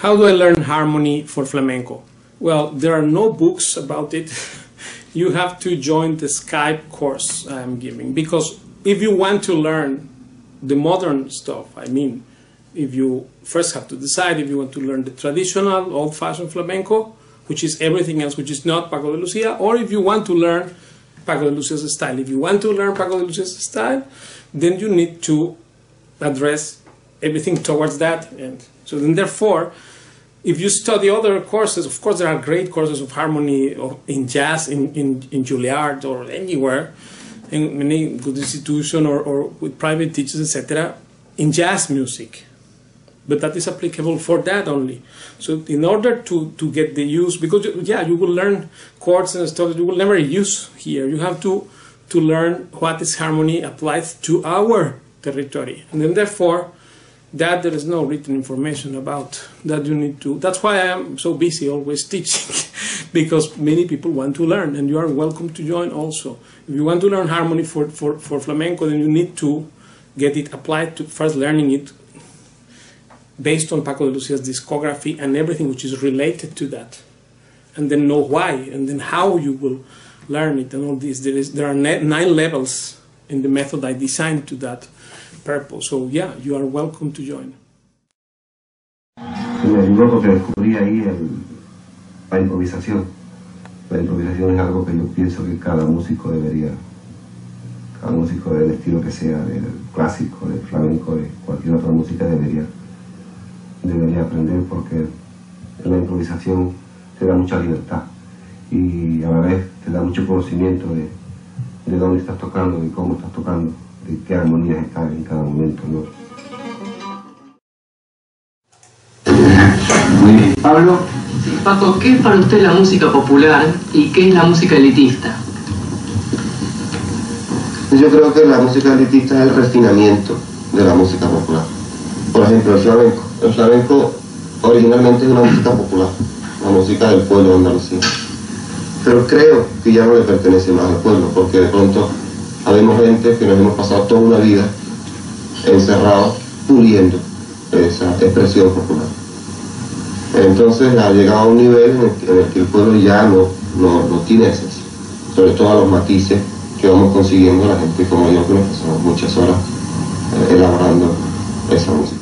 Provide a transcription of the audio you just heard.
How do I learn harmony for flamenco? Well, there are no books about it. you have to join the Skype course I'm giving because if you want to learn the modern stuff, I mean, if you first have to decide if you want to learn the traditional old-fashioned flamenco, which is everything else which is not Paco de Lucia, or if you want to learn Paco de Lucia's style. If you want to learn Paco de Lucia's style, then you need to address everything towards that. And so then therefore, if you study other courses, of course there are great courses of harmony in jazz, in, in, in Juilliard or anywhere, in any good institution or, or with private teachers, etc., in jazz music but that is applicable for that only. So in order to, to get the use, because yeah, you will learn chords and stuff that you will never use here. You have to, to learn what is harmony applied to our territory. And then therefore, that there is no written information about that you need to. That's why I am so busy always teaching, because many people want to learn and you are welcome to join also. If you want to learn harmony for, for, for flamenco, then you need to get it applied to first learning it based on Paco de Lucia's discography and everything which is related to that, and then know why, and then how you will learn it, and all this. There is there are nine levels in the method I designed to that purpose. So yeah, you are welcome to join. Me ayudó porque descubrí ahí el, la improvisación. La improvisación es algo que yo pienso que cada músico debería, cada músico del estilo que sea, del clásico, del flamenco, de cualquier otra música debería debería aprender porque la improvisación te da mucha libertad y a la vez te da mucho conocimiento de, de dónde estás tocando, y cómo estás tocando, qué armonías están en cada momento. ¿no? Muy bien. Pablo. Paco, ¿qué es para usted la música popular y qué es la música elitista? Yo creo que la música elitista es el refinamiento de la música popular. Por ejemplo, el flamenco. El flamenco originalmente es una música popular, la música del pueblo Andalucía. Pero creo que ya no le pertenece más al pueblo, porque de pronto Habemos gente que nos hemos pasado toda una vida encerrados, puliendo esa expresión popular. Entonces ha llegado a un nivel en el, que el pueblo ya no, no, no tiene acceso, sobre todo a los matices que vamos consiguiendo la gente como yo que nos pasamos muchas horas eh, elaborando esa música.